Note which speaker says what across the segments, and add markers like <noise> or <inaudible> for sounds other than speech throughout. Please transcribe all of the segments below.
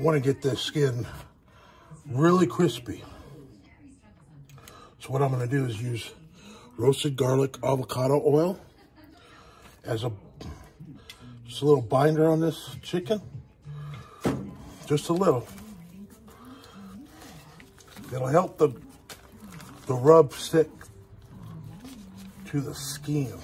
Speaker 1: want to get this skin really crispy. So what I'm going to do is use roasted garlic avocado oil as a just a little binder on this chicken. Just a little. It'll help the the rub stick to the skin.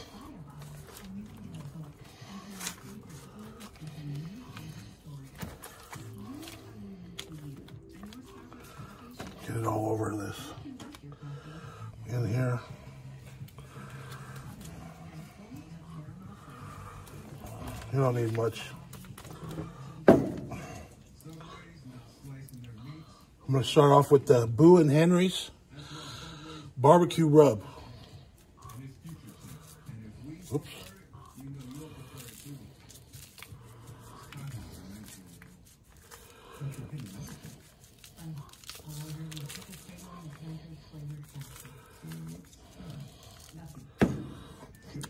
Speaker 1: It all over this in here. You don't need much. I'm going to start off with the Boo and Henry's barbecue rub.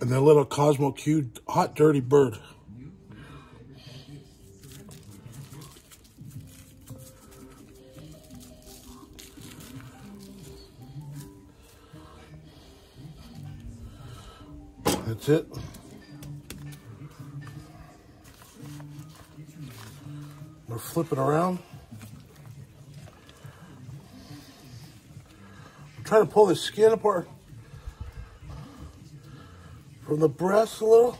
Speaker 1: And the little Kosmos Q Hot Dirty Bird. That's it. We're flipping around. I'm trying to pull the skin apart from the breast a little.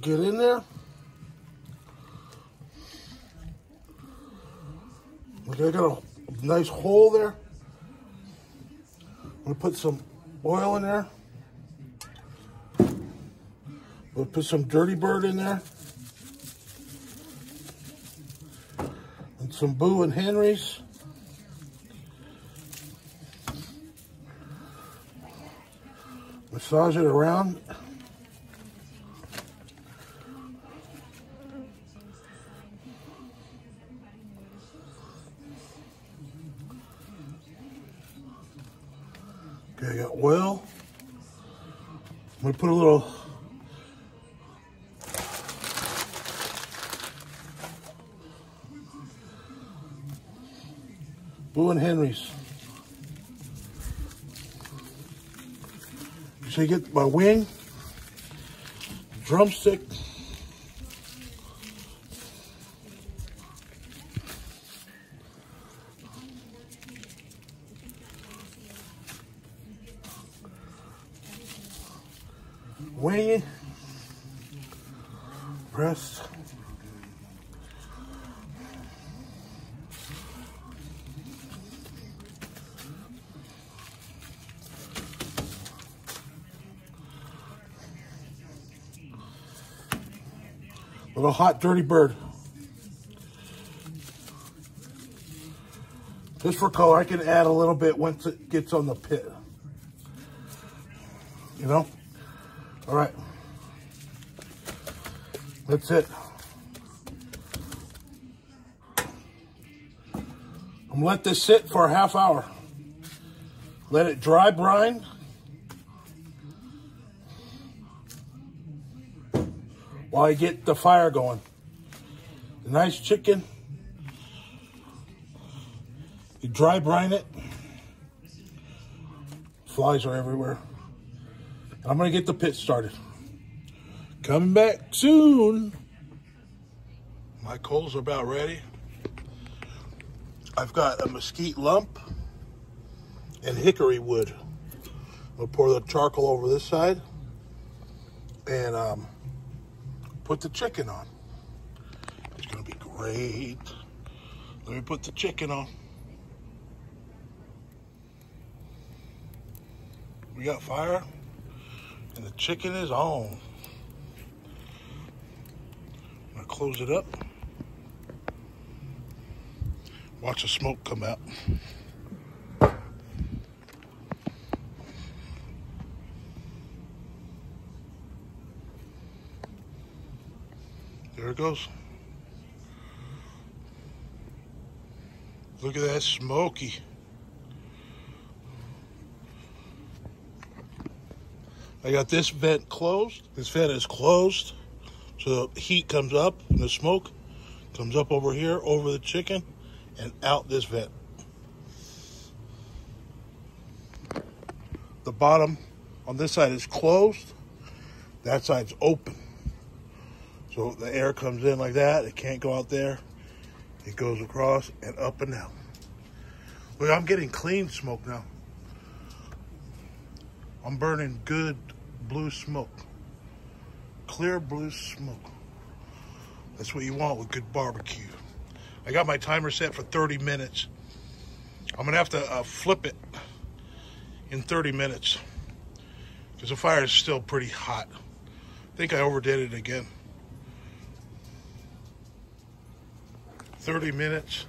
Speaker 1: Get in there. Okay, I got a nice hole there. I'm gonna put some oil in there. We'll put some Dirty Bird in there. And some Boo and Henry's. Massage it around. Okay, I got oil. I'm gonna put a little Boo and Henry's. So you get my wing, drumstick, wing, breast, little hot dirty bird. Just for color, I can add a little bit once it gets on the pit. You know? All right. That's it. I'm let this sit for a half hour. Let it dry brine. While I get the fire going. The nice chicken. You dry brine it. Flies are everywhere. I'm gonna get the pit started. Coming back soon. My coals are about ready. I've got a mesquite lump and hickory wood. I'll pour the charcoal over this side and um, put the chicken on. It's gonna be great. Let me put the chicken on. We got fire and the chicken is on. I'm gonna close it up. Watch the smoke come out. It goes. Look at that smoky. I got this vent closed. This vent is closed. So the heat comes up and the smoke comes up over here, over the chicken, and out this vent. The bottom on this side is closed. That side's open. So the air comes in like that. It can't go out there. It goes across and up and down. Look, I'm getting clean smoke now. I'm burning good blue smoke. Clear blue smoke. That's what you want with good barbecue. I got my timer set for 30 minutes. I'm gonna have to uh, flip it in 30 minutes because the fire is still pretty hot. I think I overdid it again. 30 minutes.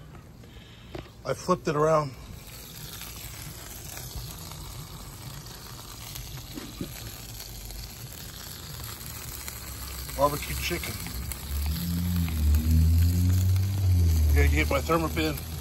Speaker 1: I flipped it around. Barbecue chicken. Yeah, get my Thermapen.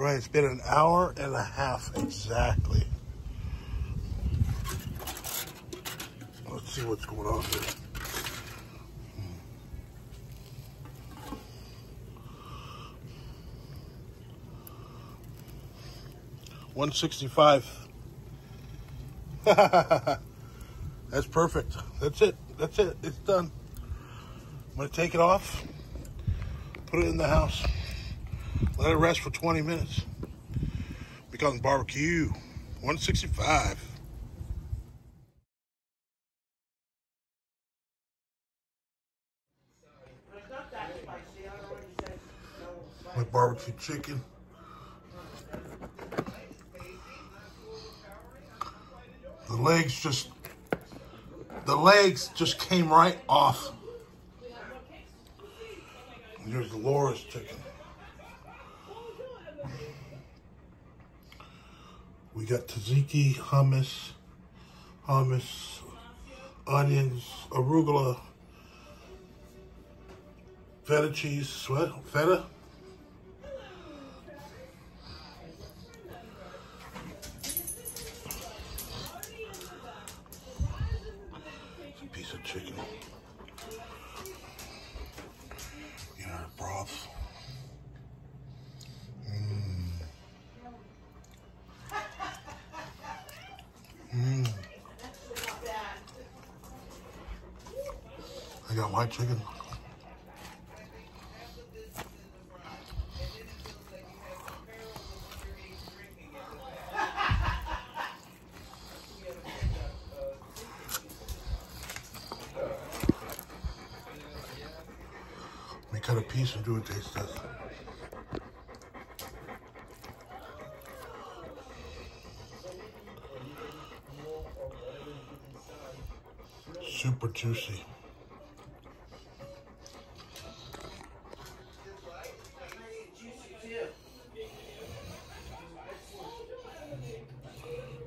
Speaker 1: Right, it's been an hour and a half exactly. Let's see what's going on here. One sixty-five. <laughs> That's perfect. That's it. That's it. It's done. I'm gonna take it off, put it in the house. Let it rest for 20 minutes. Becomes barbecue. 165. My barbecue chicken. The legs just, the legs just came right off. Here's the Laura's chicken. We got tzatziki, hummus, hummus, onions, arugula, feta cheese, what? Feta? I got white chicken. Me cut a piece and do a taste test. Super juicy.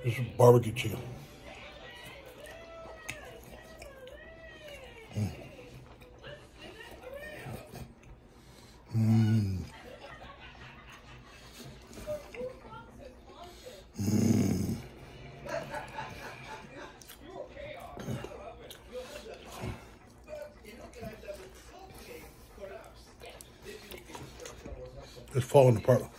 Speaker 1: This is barbecue chicken. Hmm. Hmm. It's falling apart.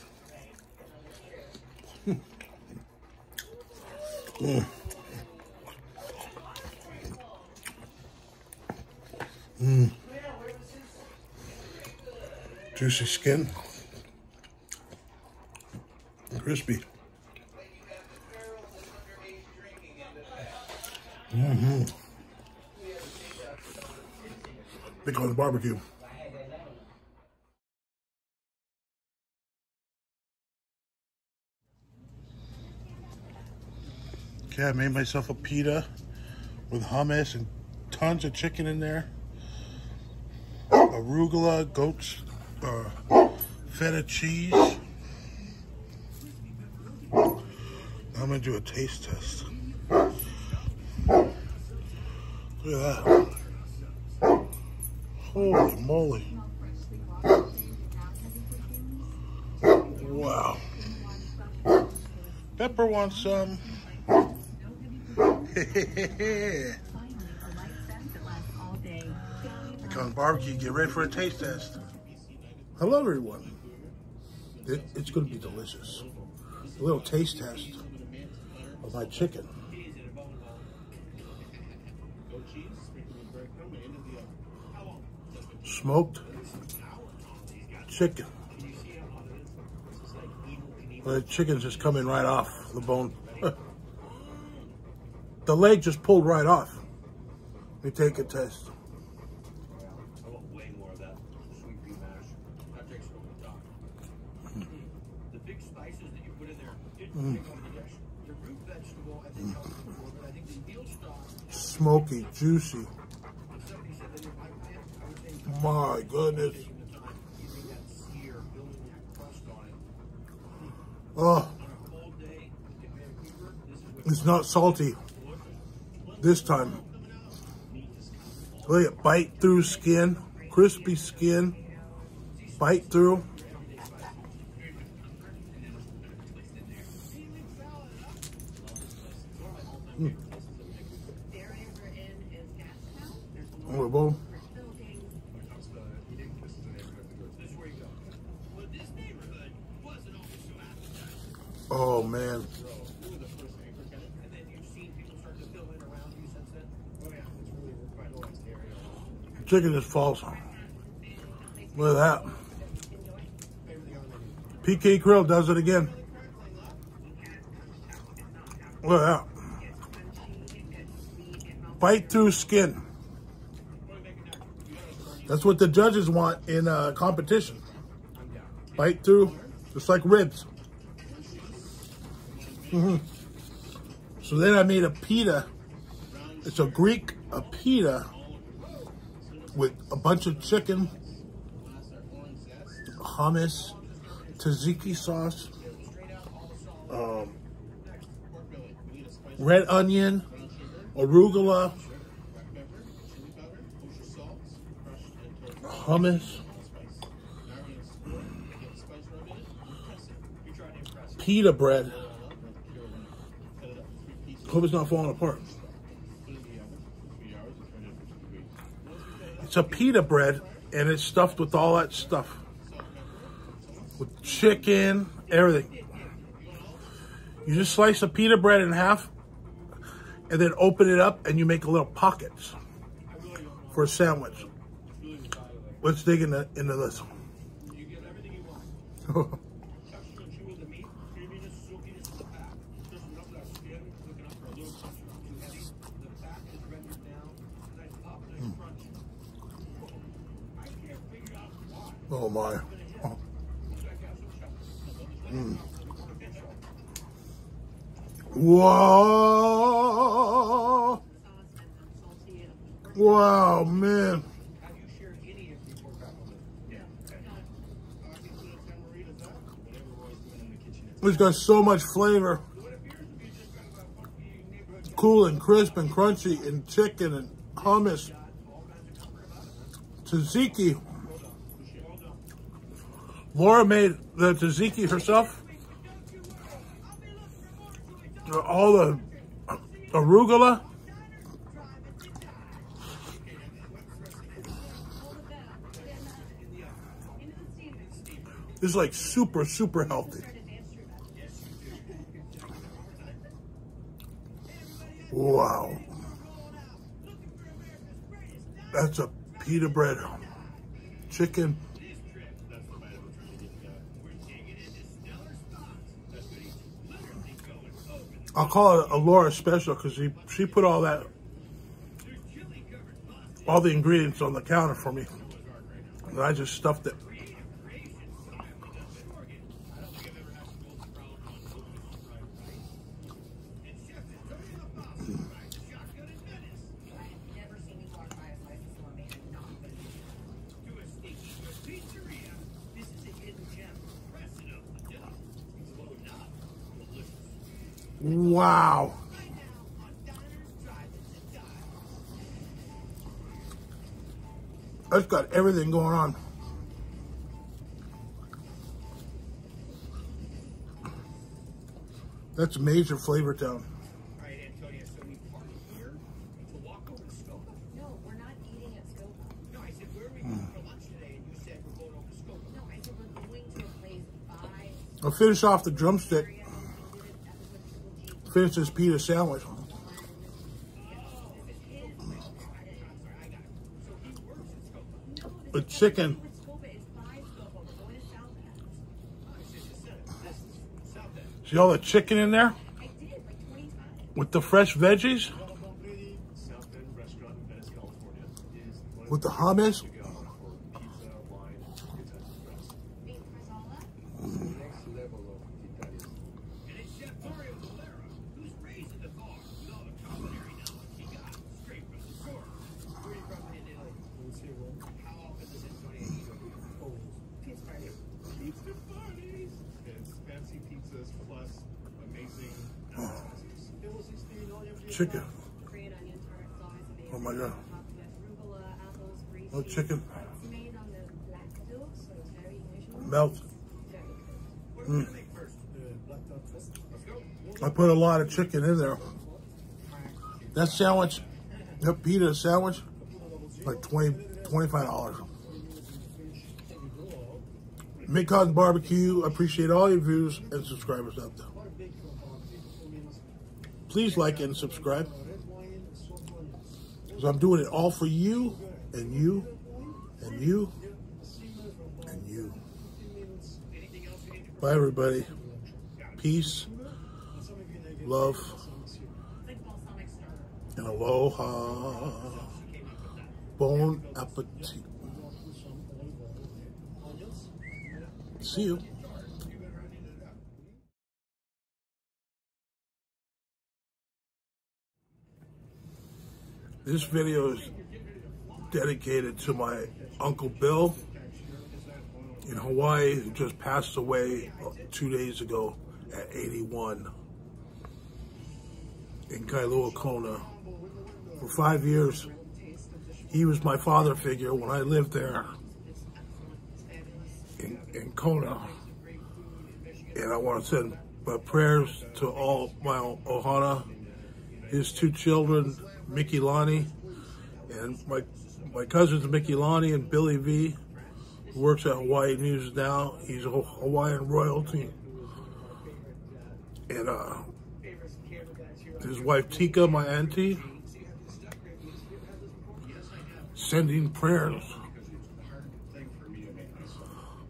Speaker 1: Juicy skin. Crispy. Mm-hmm. Big on the barbecue. Okay, I made myself a pita with hummus and tons of chicken in there. Arugula, goat's uh, feta cheese. I'm gonna do a taste test.
Speaker 2: Look at that. Holy moly. Wow. Pepper wants some. <laughs> Come barbecue, get ready for a taste test. Hello everyone. It, it's going to be delicious. A little taste test of my chicken. Smoked chicken. The chicken's just coming right off the bone. <laughs> the leg just pulled right off. Let me take a taste. Smoky, juicy. My goodness. Oh, it's not salty this time. Look at bite through skin, crispy skin, bite through. Mm. Oh, Oh man. Chicken is false. Look at that. PK Grill does it again. Look at that. Bite through skin. That's what the judges want in a competition. Bite through, just like ribs. Mm -hmm. So then I made a pita. It's a Greek a pita with a bunch of chicken, hummus, tzatziki sauce, um, red onion, arugula, hummus, pita bread. Hope it's not falling apart. It's a pita bread and it's stuffed with all that stuff. With chicken, everything. You just slice a pita bread in half and then open it up and you make a little pockets for a sandwich. Let's dig into, into this. <laughs> Oh my. Oh. Mm. Whoa. Wow, man. It's got so much flavor. Cool and crisp and crunchy and chicken and hummus. Tzatziki. Laura made the tzatziki herself. All the arugula. This is like super, super healthy. Wow. That's a pita bread, chicken, I'll call it a Laura special because she, she put all that, all the ingredients on the counter for me. And I just stuffed it. Wow.
Speaker 1: That's got everything going on. That's major flavor town.
Speaker 2: All right, Antonio, so we park here to walk over to Scopa?
Speaker 3: No, we're not eating at Scopa.
Speaker 2: No, I said, where are we going for lunch today? And you said we're going over to Scopa.
Speaker 3: No, I said we're going to a place by
Speaker 1: I'll finish off the drumstick.
Speaker 3: area. We did it at the Triple G.
Speaker 1: Finish this pita sandwich. The chicken. See all the chicken in there
Speaker 3: I did like 20 times.
Speaker 1: with the fresh veggies, with the hummus.
Speaker 4: to go for pizza, wine, good times and rest.
Speaker 3: Wait, Farzola?
Speaker 4: Next level of Italian.
Speaker 2: And it's Chef Mario Valera, who's raised in the bar with all the culinary knowledge he got straight from the source. Where are you from in Italy? How often does Antonio eat over here? Pizza party.
Speaker 4: Pizza parties. It's fancy pizzas plus amazing appetizers.
Speaker 1: Chicken.
Speaker 3: Korean onion tart sauce. amazing.
Speaker 1: Oh my God.
Speaker 3: Topped with arugula, apples, greasy.
Speaker 1: Oh, chicken.
Speaker 3: It's made on the black dough, so it's very visual.
Speaker 1: Melt.
Speaker 3: Very good.
Speaker 2: What are we gonna make first? Let's.
Speaker 1: I put a lot of chicken in there. That sandwich, that pita sandwich, like 20 $25. Mick Cotton Barbecue, appreciate all your views and subscribers out there. Please like and subscribe. Because I'm doing it all for you and you and you and you. Bye, everybody. Peace, love, and aloha. Bon appetit. See you. This video is dedicated to my Uncle Bill in Hawaii, who just passed away uh, two days ago at 81 in Kailua Kona. For five years, he was my father figure when I lived there in, in Kona. And I want to send my prayers to all my Ohana, his two children, Mickey Lonnie, and my my cousins Mickey Lonnie and Billy V, who works at Hawaii News now. He's a Hawaiian royalty. And uh, his wife Tika, my auntie, sending prayers.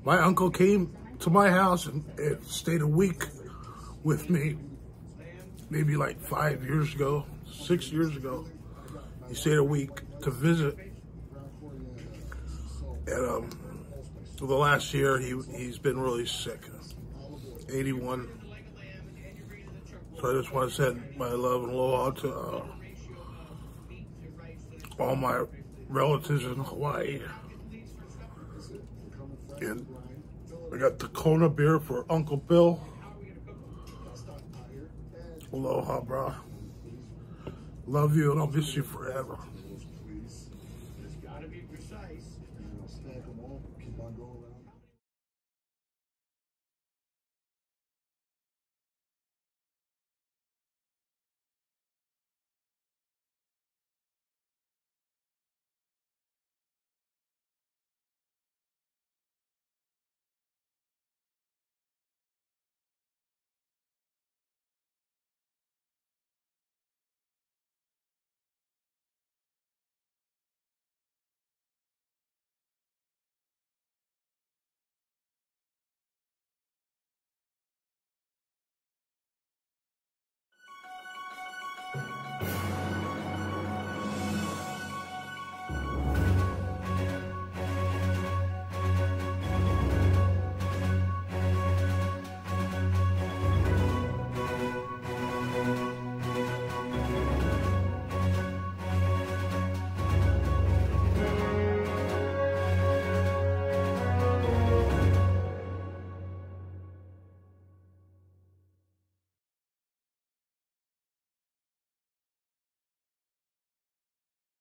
Speaker 1: My uncle came to my house and, and stayed a week with me, maybe like five years ago, six years ago. He stayed a week to visit. And um, for the last year, he, he's been really sick, 81. So I just want to send my love and aloha to uh, all my relatives in Hawaii. And I got the Kona beer for Uncle Bill. Aloha, bro. Love you and I'll miss you forever.